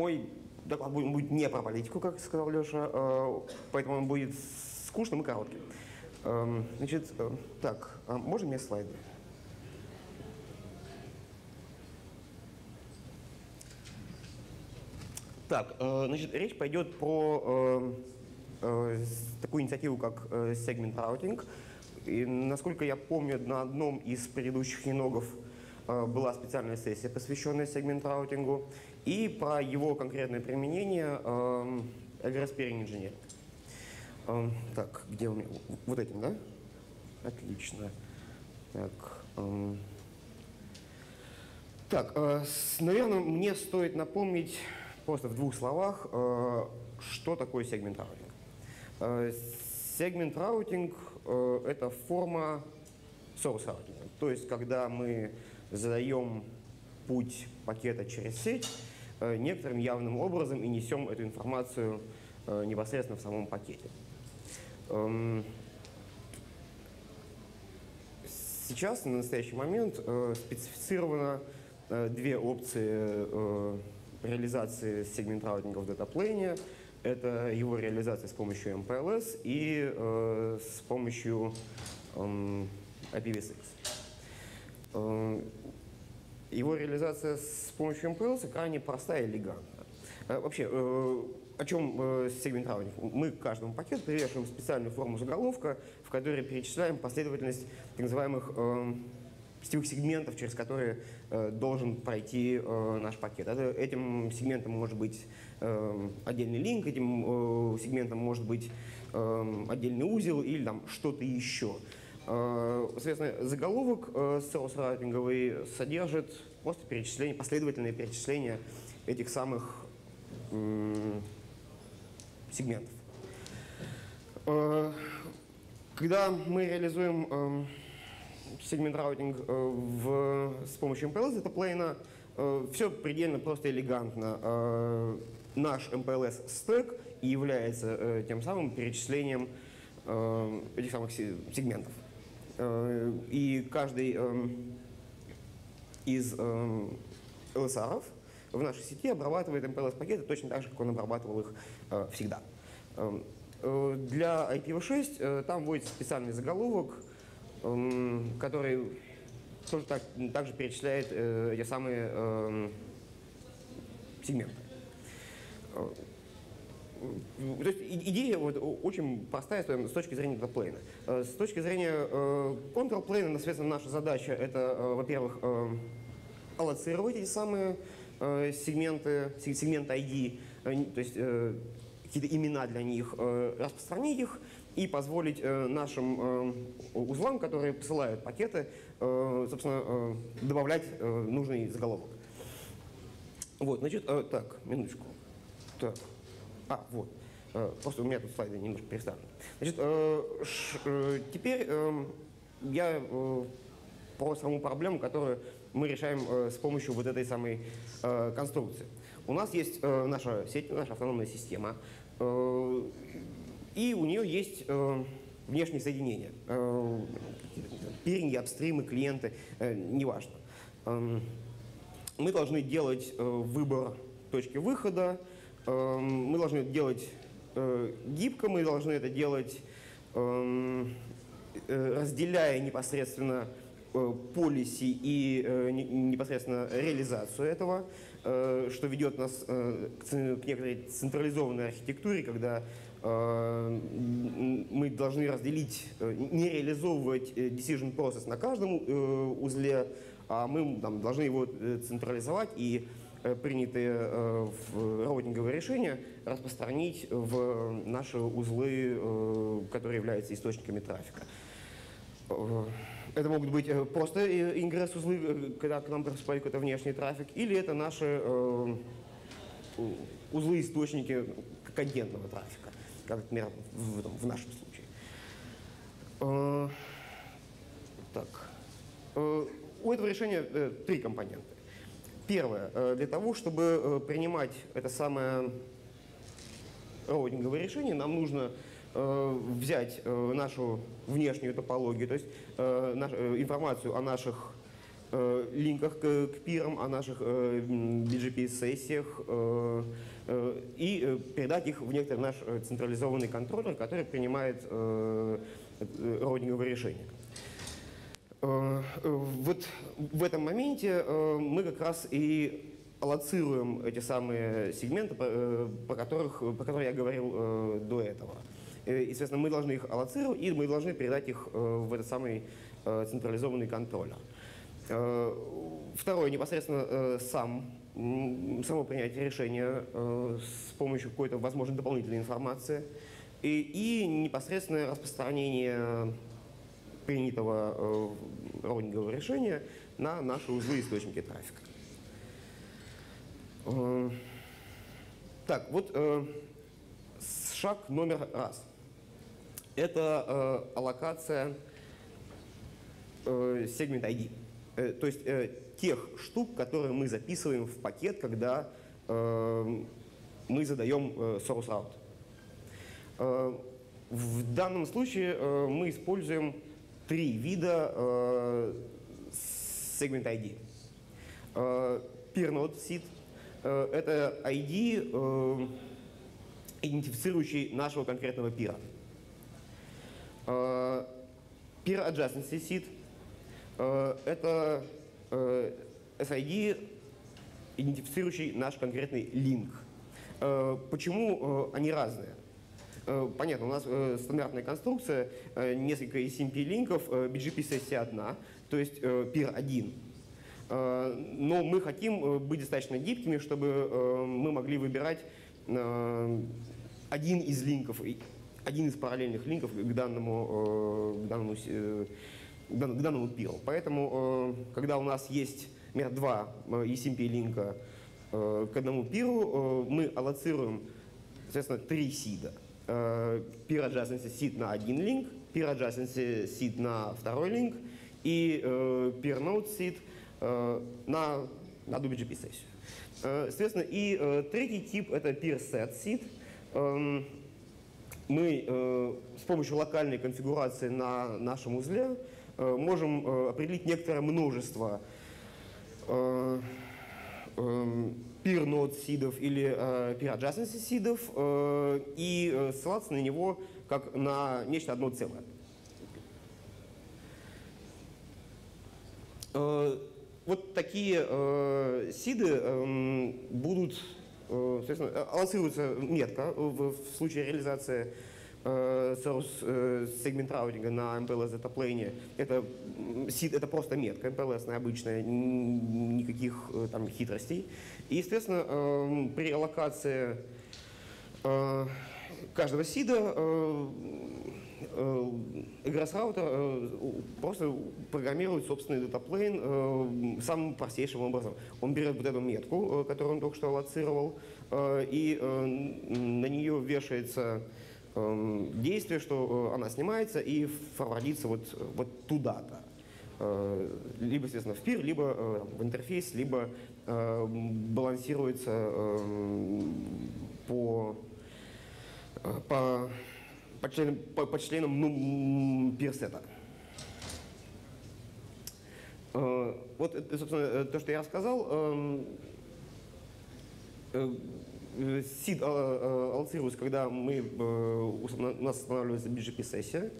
Мой доклад будет, будет не про политику, как сказал Леша, э, поэтому он будет скучным и коротким. Эм, значит, э, так, а можно мне слайды? Так, э, значит, речь пойдет про такую инициативу, как Segment Routing. И, насколько я помню, на одном из предыдущих еногов Э, была специальная сессия, посвященная segment routing у, и про его конкретное применение Egress Peering Engineering. Так, где у меня? Вот этим, да? Отлично. Так, эм... так э, наверное, мне стоит напомнить просто в двух словах, э, что такое segment routing. Segment routing – это форма source-раутинга. То есть, когда мы задаем путь пакета через сеть э, некоторым явным образом и несем эту информацию э, непосредственно в самом пакете. Эм, сейчас, на настоящий момент, э, специфицировано две опции реализации сегмент-раутинга в датаплейне. Это его реализация с помощью MPLS и с помощью эм, IPv6. Его реализация с помощью MPLS крайне простая и элегантна. Э, вообще, э, о чем э, сегмент раунинг? Мы к каждому пакету привешиваем специальную форму заголовка, в которой перечисляем последовательность так называемых сетевых сегментов, через которые э, должен пройти э, наш пакет. Это, этим сегментом может быть э, отдельный линк, этим э, сегментом может быть э, отдельный узел или там что-то еще. Э, соответственно, заголовок э, соус-райтинговый содержит просто перечисление, последовательное перечисление этих самых сегментов. Э, когда мы реализуем сегмент раутинг с помощью MPLS датаплейна, все предельно просто элегантно. Наш MPLS стек является тем самым перечислением этих самых сегментов. Э, и каждый эм, из эм, LSR в нашей сети обрабатывает MPLS-пакеты точно так же, как он обрабатывал их э, всегда. Эм, э, для IPv6 там вводится специальный заголовок, который тоже так, также перечисляет эти самые сегменты. То есть идея вот очень простая с точки зрения датаплейна. Э, с точки зрения э, control-плейна, соответственно, наша задача это, э, во-первых, аллоцировать эти самые сегменты, сегмент ID, то есть какие-то имена для них, распространить их и позволить нашим узлам, которые посылают пакеты, собственно, добавлять нужный заголовок. Вот, значит, так, минуточку. Так. А, вот. Э, просто у меня тут слайды немножко переставлены. Значит, э, э, теперь эм, я про саму проблему, которую мы решаем с помощью вот этой самой конструкции. У нас есть наша сеть, наша автономная система, и у нее есть внешние соединения, пиринги, апстримы, клиенты, неважно. Эм, мы должны делать выбор точки выхода, мы должны это делать э, гибко, мы должны это делать, эм, э, разделяя непосредственно э, полиси и непосредственно реализацию этого, что ведет нас к некоторой централизованной архитектуре, когда мы должны разделить, не реализовывать decision process на каждом узле, а мы там, должны его централизовать и принятые э, в решения распространить в наши узлы, э, которые являются источниками трафика. Это могут быть просто ингресс-узлы, когда к нам поступает какой-то внешний трафик, или это наши узлы-источники контентного трафика, как, например, в, в нашем случае. Так. У этого решения три компонента. Первое. Э, для того, чтобы э, принимать это самое роутинговое решение, нам нужно э, взять нашу внешнюю топологию, то есть информацию о наших э, линках к, пирам, о наших э, BGP-сессиях э, э, и э, передать их в некоторый наш э, централизованный контроллер, который принимает э, э, роутинговые решения. Э, э, Вот в этом моменте э, мы как раз и аллоцируем эти самые сегменты, по, по которых, про которые я говорил до этого. Э, Естественно, мы должны их аллоцировать, и мы должны передать их в этот самый централизованный контроллер. Второе, непосредственно сам, само принятие решения с помощью какой-то, возможно, дополнительной информации и, и непосредственное распространение принятого э, роутингового решения на наши узлы источники трафика. Э, Так, вот э, шаг номер раз. Это аллокация segment ID. То есть тех штук, которые мы записываем в пакет, когда мы задаем source route. В данном случае мы используем три вида э, segment ID. Э, Peer node seed э, – это ID, э, идентифицирующий нашего конкретного пира. Э, Peer adjacency seed э, – это э, SID, идентифицирующий наш конкретный линк. Э, Почему э, они разные? Э, Понятно, у нас э, стандартная конструкция, э, несколько SMP-линков, BGP-сессия одна, то есть пир один. Но мы хотим быть достаточно гибкими, чтобы мы могли выбирать один из линков, один из параллельных линков к данному, к данному, к дан- к данному пиру. Поэтому, когда у нас есть, например, два ECMP-линка э, к одному пиру, мы аллоцируем, соответственно, три сида. Peer adjacency seed на один линк, peer adjacency seed на второй линк и peer node seed на, на одну BGP-сессию. Э, Соответственно, и э, третий тип — это peer set seed. Мы э, с помощью локальной конфигурации на нашем узле можем определить некоторое множество эм, peer node сидов или э, peer adjacency сидов э, и э, ссылаться на него как на нечто одно целое. Э, Вот такие э, сиды эм, будут, соответственно, аллоцируется метка в, случае реализации сегмент раутинга на MPLS датаплейне. Это это просто метка MPLS обычная, никаких э, там хитростей. И, естественно, эм, при аллокации э, каждого сида э, э, раутер э, просто программирует собственный датаплейн э, самым простейшим образом. Он берет вот эту метку, э, которую он только что аллоцировал, э, и э, на нее вешается э, действие, что э, она снимается и форвардится вот, вот туда-то. Э, Либо, естественно, в пир, либо э, в интерфейс, либо э, балансируется э, по э, по, по членам, по, по членам ну, пирсета. Э, Вот, собственно, э, то, что я рассказал. Э, Сид э, э, аллоцируется, когда мы, у нас устанавливается BGP-сессия.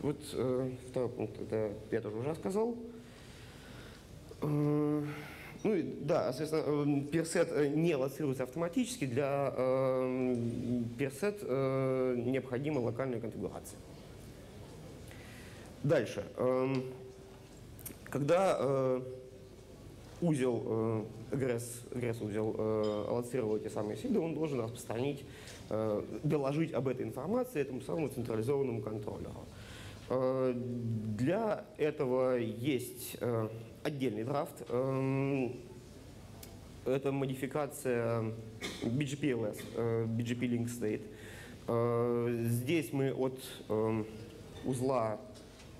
Вот второй пункт, это я тоже уже рассказал. Э, Ну и да, соответственно, персет не аллоцируется автоматически. Для персет необходима локальная конфигурация. Дальше. Эм, Когда узел, э, эгресс, эгресс узел э, аллоцировал эти самые сиды, он должен распространить, э, доложить об этой информации этому самому централизованному контроллеру. Э, Для этого есть э, отдельный драфт. Эм, Это модификация BGP-LS, э, BGP Link State. Э, Здесь мы от эм, узла, э,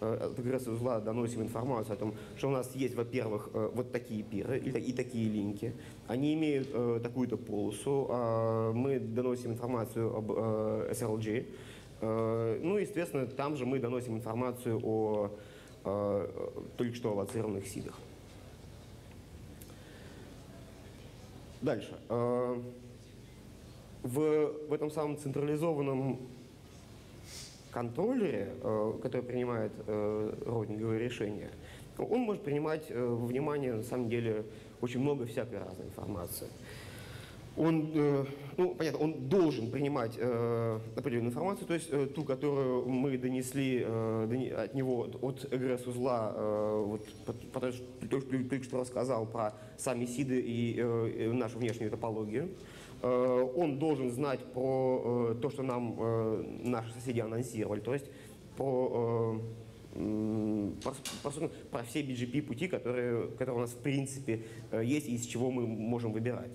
от эгресса узла доносим информацию о том, что у нас есть, во-первых, э, вот такие пиры и та- и такие линки. Они имеют э, такую-то полосу. а Мы доносим информацию об э, SLG. Э, Ну и, естественно, там же мы доносим информацию о только что аллоцированных сидах. Дальше. В, в этом самом централизованном контроллере, который принимает роутинговые решения, он может принимать во внимание, на самом деле, очень много всякой разной информации он, э, ну, понятно, он должен принимать э, определенную информацию, то есть э, ту, которую мы донесли от него, от эгресс-узла, вот, потому что только что рассказал про сами СИДы и нашу внешнюю топологию. Он должен знать про то, что нам наши соседи анонсировали, то есть про про, про, про все BGP пути, которые, которые у нас в принципе есть и из чего мы можем выбирать.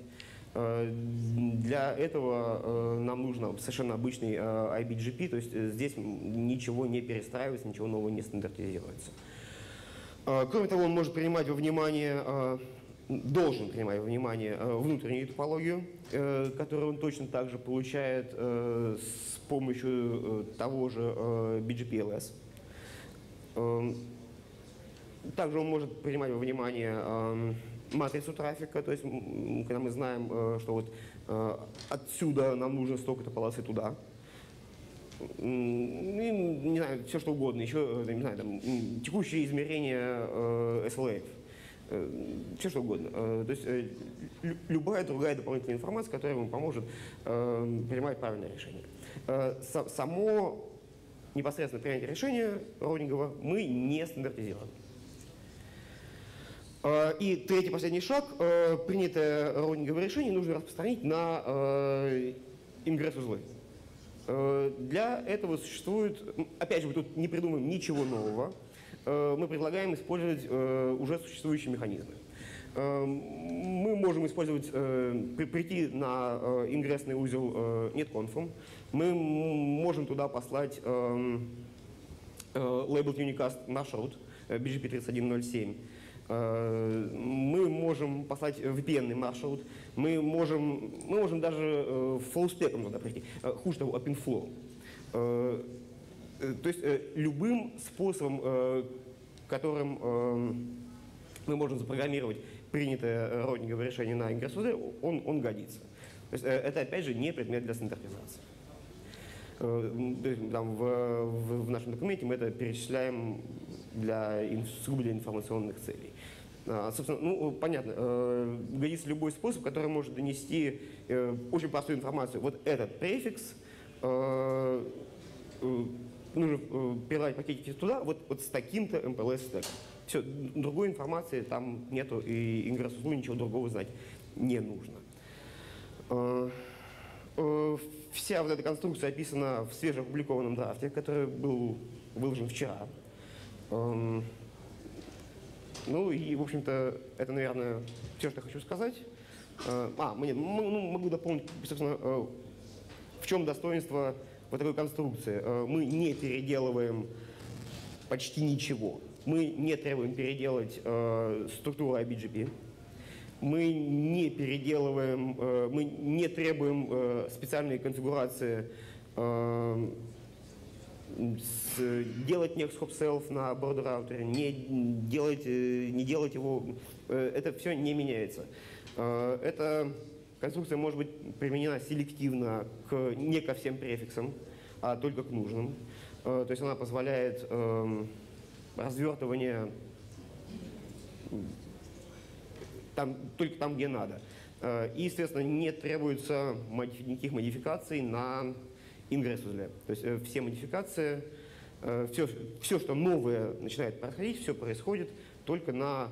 Э, для этого э, нам нужно совершенно обычный э, IBGP, то есть здесь ничего не перестраивается, ничего нового не стандартизируется. Кроме того, он может принимать во внимание, должен принимать во внимание внутреннюю топологию, которую он точно также получает с помощью того же BGP-LS. Эм, также он может принимать во внимание эм, матрицу трафика, то есть когда мы знаем, э, что вот э, отсюда нам нужно столько-то полосы туда, не знаю, все что угодно, еще, э, не знаю, там, текущее измерение SLA, все что угодно. То есть любая другая дополнительная информация, которая вам поможет принимать правильное решение. Само непосредственно принятие решения роутингового мы не стандартизируем. Э, и третий, последний шаг. Э, принятое роутинговое решение нужно распространить на э, ингресс-узлы. Для этого существует, опять же, мы тут не придумаем ничего нового, мы предлагаем использовать уже существующие механизмы. Мы можем использовать, прийти на ингрессный узел netconfirm, мы можем туда послать labeled unicast marshroot BGP 3107, Э, мы можем послать VPN маршрут, мы можем, мы можем даже э, фоллспеком туда прийти, э, хуже того, OpenFlow. То есть любым способом, которым мы можем запрограммировать принятое роутинговое решение на ingress он, он годится. То есть это, опять же, не предмет для стандартизации. Там, в, в, в нашем документе мы это перечисляем для, сугубо для информационных целей. А, собственно, ну, понятно, э, годится любой способ, который может донести э, очень простую информацию. Вот этот префикс э, э, нужно э, передать пакетики туда, вот, вот с таким-то MPLS стеком. Все, другой информации там нету, и Ингрессу ничего другого знать не нужно. Э, э, вся вот эта конструкция описана в свежеопубликованном драфте, который был выложен вчера. Ну и, в общем-то, это, наверное, все, что хочу сказать. Э, а, мне, ну, могу дополнить, собственно, э, в чем достоинство вот такой конструкции. Э, мы не переделываем почти ничего. Мы не требуем переделать структуру IBGP. Мы не переделываем, мы не требуем специальной конфигурации делать next hop self на border router, не делать, э, не делать его, э, это все не меняется. Э, эта конструкция может быть применена селективно к, не ко всем префиксам, а только к нужным. То есть она позволяет эм, развертывание там, только там, где надо. И, естественно, не требуется никаких модификаций на ингресс-узле. То есть э, все модификации, все, э, все, что новое начинает проходить, все происходит только на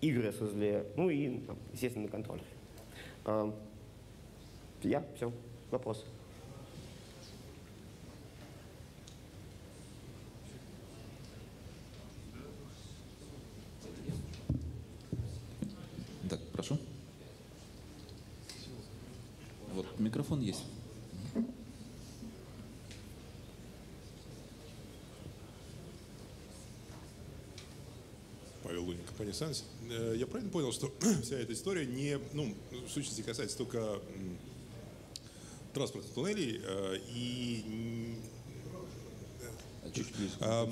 игресс-узле, ну и, естественно, на контроллере. Э, я, все, вопрос. Так, прошу. Вот микрофон есть. Компании Санс. Э, я правильно понял, что вся эта история не, ну, в сущности касается только транспортных туннелей э, и а Чуть. А,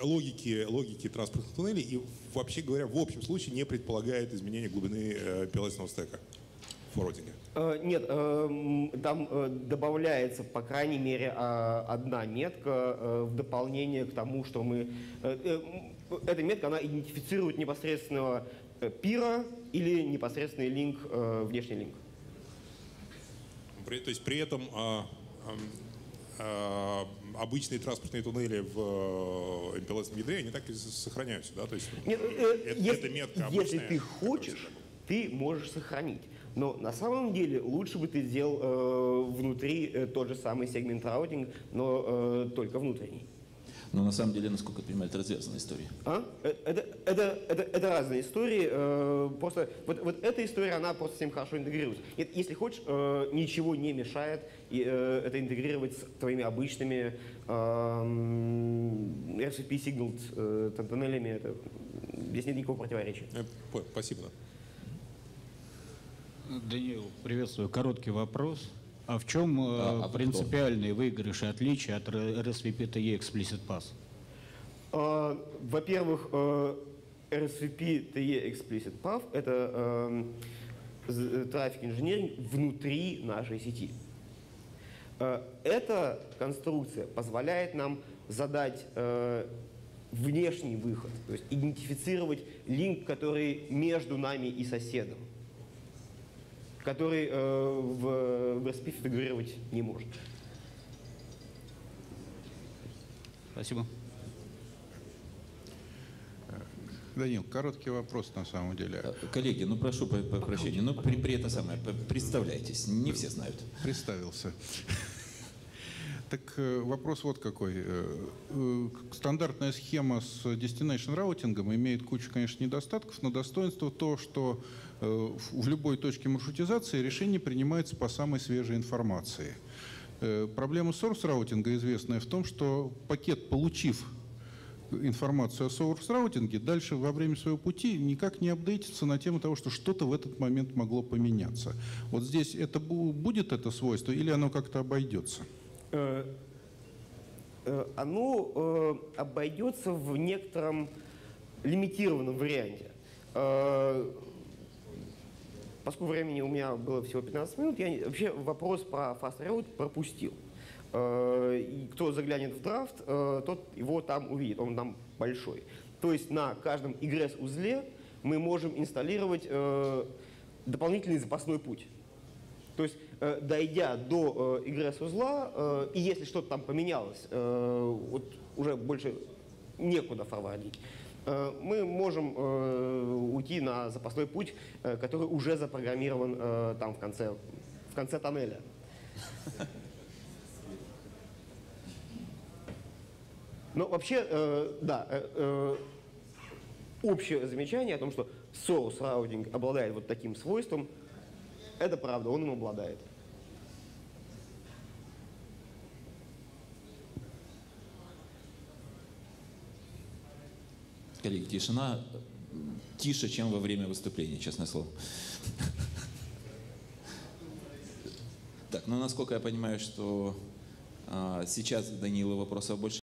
логики, логики транспортных туннелей и, вообще говоря, в общем случае не предполагает изменения глубины э, PLS стека форвардинга. Э, Нет, э, там э, добавляется, по крайней мере, а, одна метка в дополнение к тому, что мы... Эта метка, она идентифицирует непосредственного пира или непосредственный линк, внешний линк. При- то есть при этом а, а, обычные транспортные туннели в э, MPLS ядре, они так и сохраняются, да? То есть Нет, э, э, э, эта если, метка если обычная, ты которая хочешь, ты можешь сохранить. Но на самом деле лучше бы ты сделал э, внутри э, тот же самый сегмент раутинг, но э, только внутренний. Но на самом деле, насколько я понимаю, это развязанная история. А? Э, Это, это, это, это разные истории. э, Просто вот, вот эта история, она просто всем хорошо интегрируется. Если хочешь, ничего не мешает это интегрировать с твоими обычными эм, RCP signal тон- тоннелями. Это, здесь нет никакого противоречия. По- Спасибо. Да. Даниил, приветствую. Короткий вопрос. А в чем э, А- а кто? принципиальные выигрыши, отличия от RSVP TE Explicit Pass? Э, Во-первых, э, RSVP TE Explicit PAF — это з- трафик инженеринг внутри нашей сети. Э, Эта конструкция позволяет нам задать э, внешний выход, то есть идентифицировать линк, который между нами и соседом, который э, в, в RSP фигурировать не может. Спасибо. Данил, короткий вопрос на самом деле. Э, Коллеги, ну прошу по- по- прощения, но при, при это самое, представляйтесь, не все знают. Представился. Так э, вопрос вот какой. Э, э, Стандартная схема с destination раутингом имеет кучу, конечно, недостатков, но достоинство то, что в любой точке маршрутизации решение принимается по самой свежей информации. Проблема source раутинга известная в том, что пакет, получив информацию о source раутинге, дальше во время своего пути никак не апдейтится на тему того, что что-то в этот момент могло поменяться. Вот здесь это бу- будет это свойство или оно как-то обойдется? Э, э, оно э, обойдется в некотором лимитированном варианте. Поскольку времени у меня было всего 15 минут, я вообще вопрос про Fast Route пропустил. И Кто заглянет в драфт, тот его там увидит, он там большой. То есть на каждом egress-узле мы можем инсталлировать дополнительный запасной путь. То есть, дойдя до э, egress-узла, э, и если что-то там поменялось, э, вот уже больше некуда форвардить, э, мы можем э, уйти на запасной путь, э, который уже запрограммирован э, там в конце, в конце тоннеля. Но вообще, э, да, э, э, общее замечание о том, что source routing обладает вот таким свойством, это правда, он им обладает. Коллеги, тишина тише, чем во время выступления, честное слово. Так, ну насколько я понимаю, что а, сейчас Данила вопросов больше